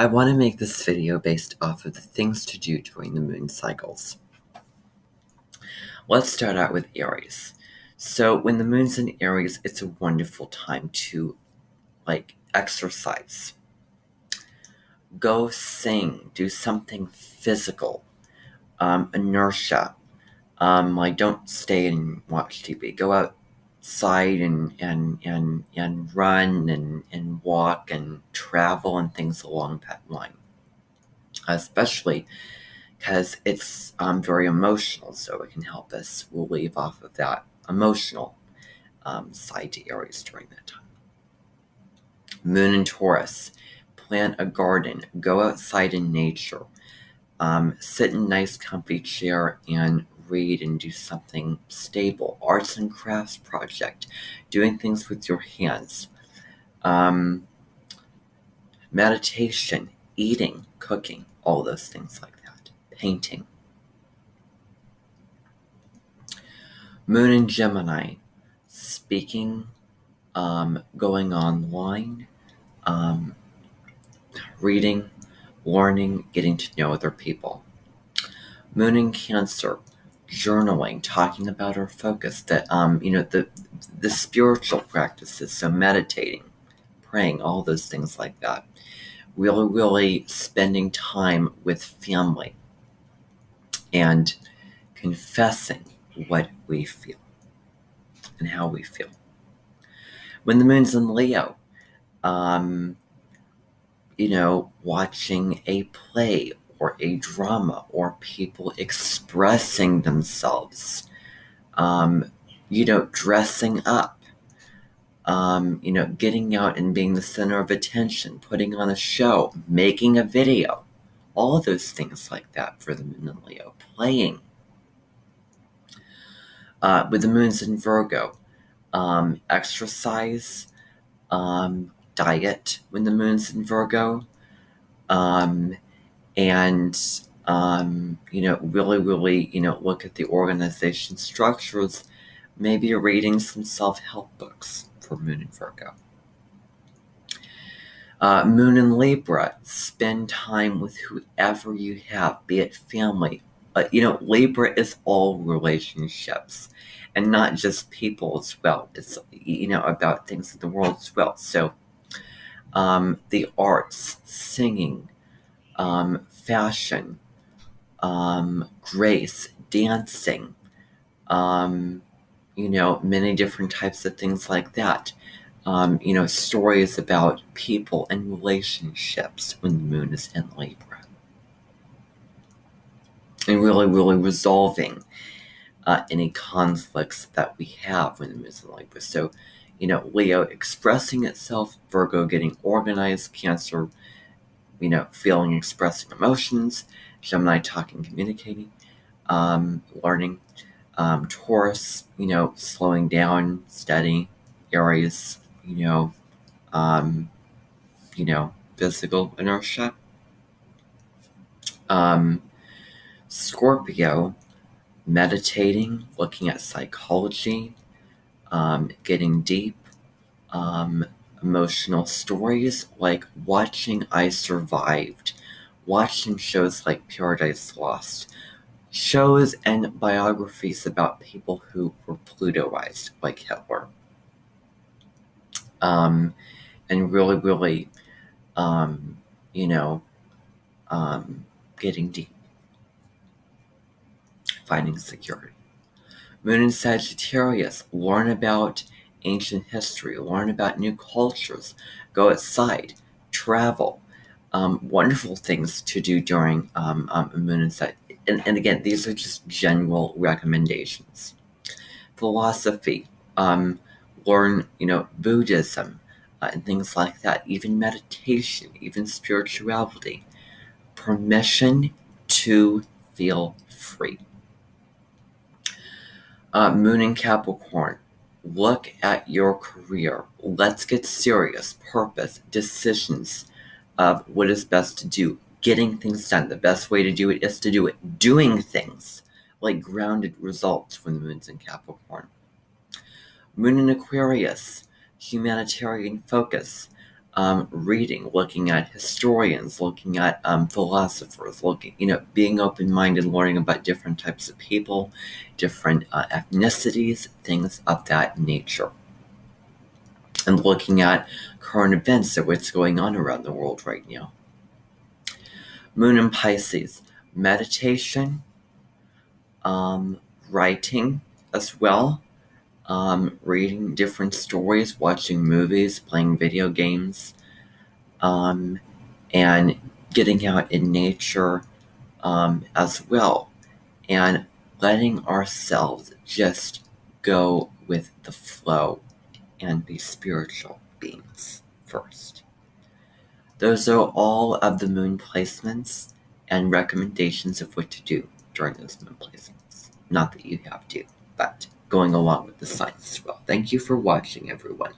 I want to make this video based off of the things to do during the moon cycles. Let's start out with Aries. So when the moon's in Aries, it's a wonderful time to like exercise. Go sing, do something physical. Um, inertia. Um, like don't stay and watch TV. Go out outside and and and and run and and walk and travel and things along that line. Especially because it's um, very emotional so it can help us relieve off of that emotional um, side to aries during that time. Moon and taurus. Plant a garden. Go outside in nature. Um, sit in a nice comfy chair and read and do something stable. Arts and crafts project, doing things with your hands. Um, meditation, eating, cooking, all those things like that. Painting. Moon and Gemini, speaking, um, going online, um, reading, learning, getting to know other people. Moon and Cancer, journaling, talking about our focus, that um, you know, the the spiritual practices, so meditating, praying, all those things like that. Really, really spending time with family and confessing what we feel and how we feel. When the moon's in Leo, um, you know, watching a play or a drama or people expressing themselves. Um, you know, dressing up, um, you know, getting out and being the center of attention, putting on a show, making a video, all those things like that for the moon in Leo, playing. Uh, with the moons in Virgo, um, exercise, um, diet when the moon's in Virgo, um, and um, you know really really you know look at the organization structures maybe reading some self-help books for moon and virgo. Uh, moon and libra spend time with whoever you have be it family. Uh, you know libra is all relationships and not just people as well. It's you know about things in the world as well. So um, the arts singing um, fashion, um, grace, dancing, um, you know, many different types of things like that. Um, you know, stories about people and relationships when the moon is in Libra. And really, really resolving uh, any conflicts that we have when the moon is in Libra. So, you know, Leo expressing itself, Virgo getting organized, Cancer you know, feeling, expressing emotions, Gemini talking, communicating, um, learning, um, Taurus, you know, slowing down, steady, Aries, you know, um, you know, physical inertia. Um, Scorpio, meditating, looking at psychology, um, getting deep, um, emotional stories like watching I Survived, watching shows like Paradise Lost, shows and biographies about people who were Plutoized, like Hitler. Um, and really, really, um, you know, um, getting deep, finding security. Moon in Sagittarius, learn about ancient history, learn about new cultures, go outside, travel. Um, wonderful things to do during um, um, moon and set. And, and again, these are just general recommendations. Philosophy, um, learn, you know, Buddhism uh, and things like that, even meditation, even spirituality. Permission to feel free. Uh, moon in Capricorn, Look at your career. Let's get serious. Purpose, decisions of what is best to do. Getting things done. The best way to do it is to do it. Doing things like grounded results when the moon's in Capricorn. Moon in Aquarius, humanitarian focus. Um, reading, looking at historians, looking at um, philosophers, looking, you know, being open minded, learning about different types of people, different uh, ethnicities, things of that nature. And looking at current events of what's going on around the world right now. Moon in Pisces, meditation, um, writing as well, um, reading different stories, watching movies, playing video games, um, and getting out in nature um, as well, and letting ourselves just go with the flow and be spiritual beings first. Those are all of the moon placements and recommendations of what to do during those moon placements. Not that you have to, but going along with the science as well. Thank you for watching, everyone.